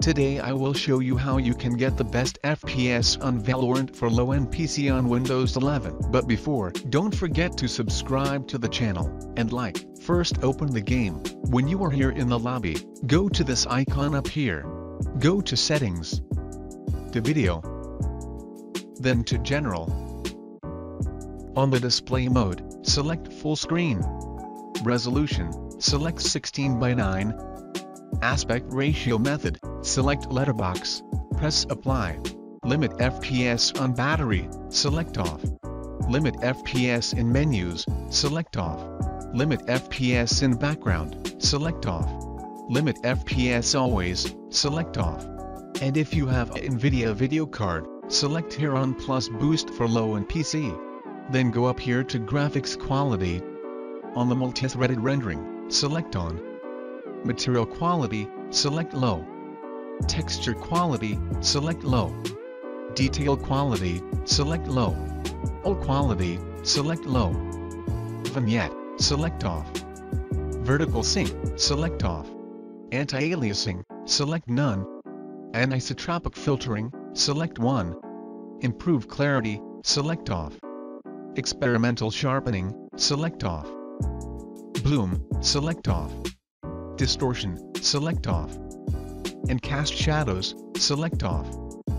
Today I will show you how you can get the best FPS on Valorant for low-end PC on Windows 11. But before, don't forget to subscribe to the channel, and like. First open the game. When you are here in the lobby, go to this icon up here. Go to Settings. To Video. Then to General. On the display mode, select Full Screen. Resolution, select 16 by 9. Aspect ratio method, select letterbox, press apply. Limit FPS on battery, select off. Limit FPS in menus, select off. Limit FPS in background, select off. Limit FPS always, select off. And if you have a NVIDIA video card, select here on plus boost for low and PC. Then go up here to graphics quality. On the multi-threaded rendering, select on. Material quality, select low. Texture quality, select low. Detail quality, select low. All quality, select low. Vignette, select off. Vertical sync, select off. Anti-aliasing, select none. Anisotropic filtering, select 1. Improve clarity, select off. Experimental sharpening, select off. Bloom, select off. Distortion, select off. And cast shadows, select off.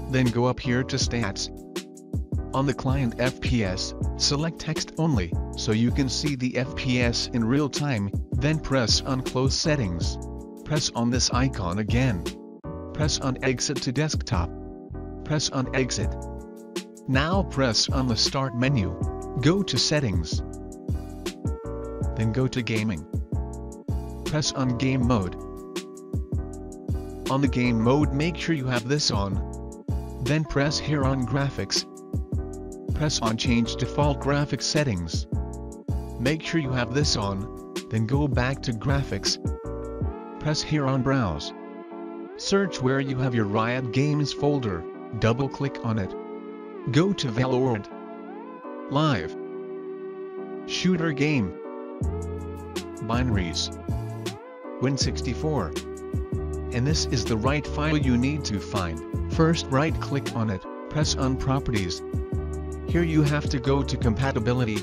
Then go up here to stats. On the client FPS, select text only, so you can see the FPS in real time, then press on close settings. Press on this icon again. Press on exit to desktop. Press on exit. Now press on the start menu. Go to settings. Then go to gaming. Press on game mode. On the game mode make sure you have this on. Then press here on graphics. Press on change default graphics settings. Make sure you have this on, then go back to graphics. Press here on browse. Search where you have your Riot Games folder, double click on it. Go to Valorant. Live. Shooter game. Binaries. Win64. And this is the right file you need to find. First right click on it, press on properties. Here you have to go to compatibility.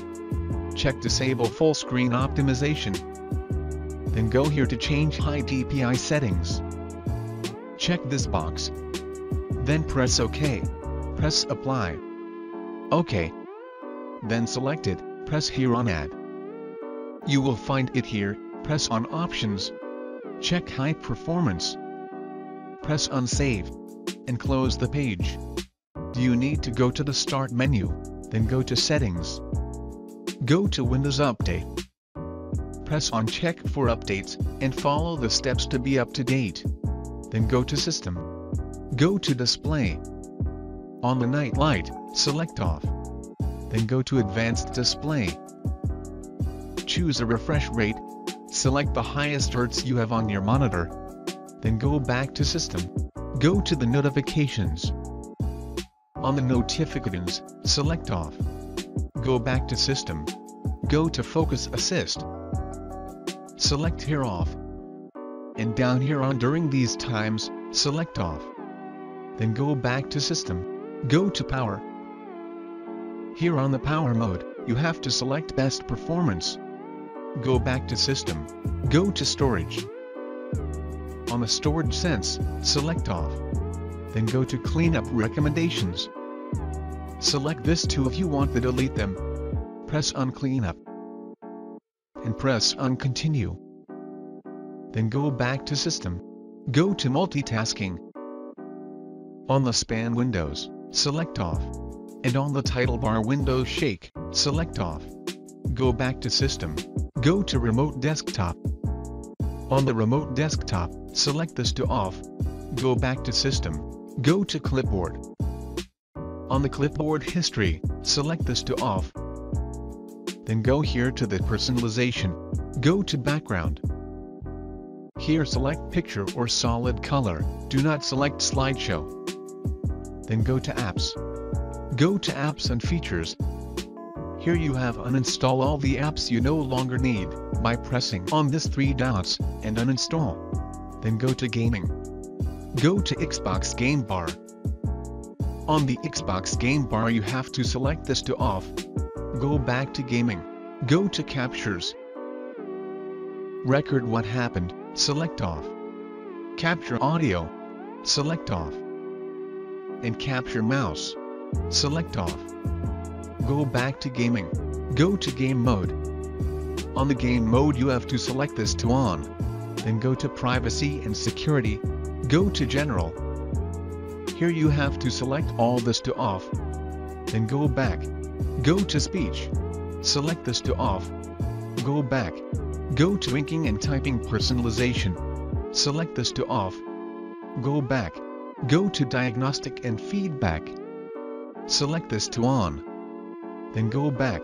Check disable full screen optimization. Then go here to change high DPI settings. Check this box. Then press OK. Press apply. OK. Then select it, press here on add. You will find it here, press on options. Check high performance. Press on save. And close the page. Do you need to go to the start menu, then go to settings. Go to Windows Update. Press on check for updates, and follow the steps to be up to date. Then go to system. Go to display. On the night light, select off. Then go to advanced display. Choose a refresh rate. Select the highest hertz you have on your monitor. Then go back to system. Go to the notifications. On the notifications, select off. Go back to system. Go to focus assist. Select here off. And down here on during these times, select off. Then go back to system. Go to power. Here on the power mode, you have to select best performance. Go back to system. Go to storage. On the storage sense, select off. Then go to cleanup recommendations. Select this too if you want to delete them. Press on cleanup. And press on continue. Then go back to system. Go to multitasking. On the snap windows, select off. And on the title bar window shake, select off. Go back to system. Go to remote desktop. On the remote desktop, select this to off. Go back to system. Go to clipboard. On the clipboard history, select this to off. Then go here to the personalization. Go to background. Here select picture or solid color, do not select slideshow. Then go to apps. Go to apps and features. Here you have uninstall all the apps you no longer need, by pressing on this three dots, and uninstall. Then go to gaming. Go to Xbox Game Bar. On the Xbox Game Bar you have to select this to off. Go back to Gaming. Go to Captures. Record what happened, select off. Capture audio, select off. And capture mouse, select off. Go back to gaming. Go to game mode. On the game mode you have to select this to on. Then go to privacy and security. Go to general. Here you have to select all this to off. Then go back. Go to speech. Select this to off. Go back. Go to inking and typing personalization. Select this to off. Go back. Go to diagnostic and feedback. Select this to on. Then go back.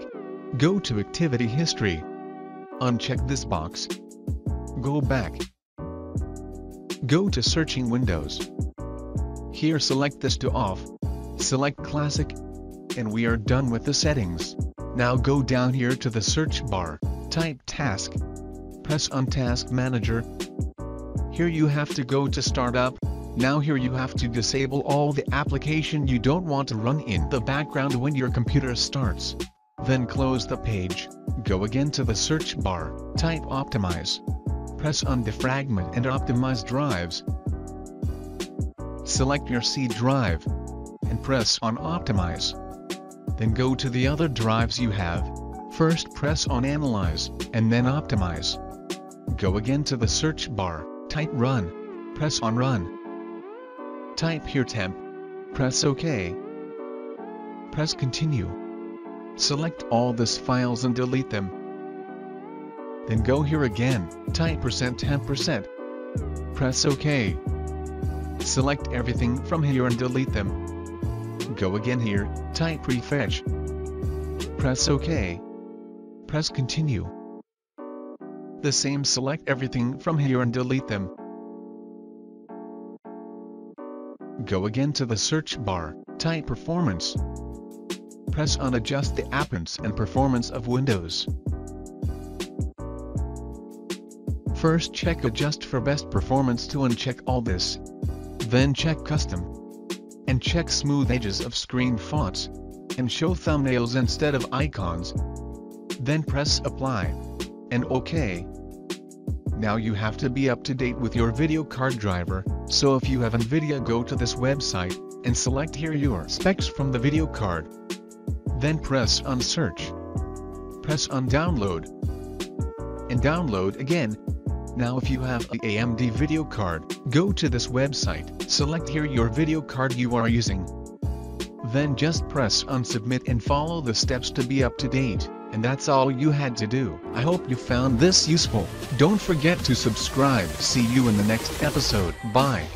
Go to activity history. Uncheck this box. Go back. Go to searching windows. Here select this to off. Select classic. And we are done with the settings. Now go down here to the search bar, type task. Press on task manager. Here you have to go to startup. Now here you have to disable all the application you don't want to run in the background when your computer starts. Then close the page, go again to the search bar, type optimize. Press on defragment and optimize drives. Select your C drive, and press on optimize. Then go to the other drives you have. First press on analyze, and then optimize. Go again to the search bar, type run, press on run. Type here temp, press OK. Press continue. Select all these files and delete them. Then go here again, type percent %10%. Press OK. Select everything from here and delete them. Go again here, type prefetch. Press OK. Press continue. The same select everything from here and delete them. Go again to the search bar, type performance. Press on adjust the appearance and performance of Windows. First check adjust for best performance to uncheck all this. Then check custom. And check smooth edges of screen fonts. And show thumbnails instead of icons. Then press apply. And OK. Now you have to be up to date with your video card driver, so if you have NVIDIA go to this website, and select here your specs from the video card. Then press on search. Press on download. And download again. Now if you have a AMD video card, go to this website, select here your video card you are using. Then just press on submit and follow the steps to be up to date and that's all you had to do. I hope you found this useful. Don't forget to subscribe. See you in the next episode. Bye.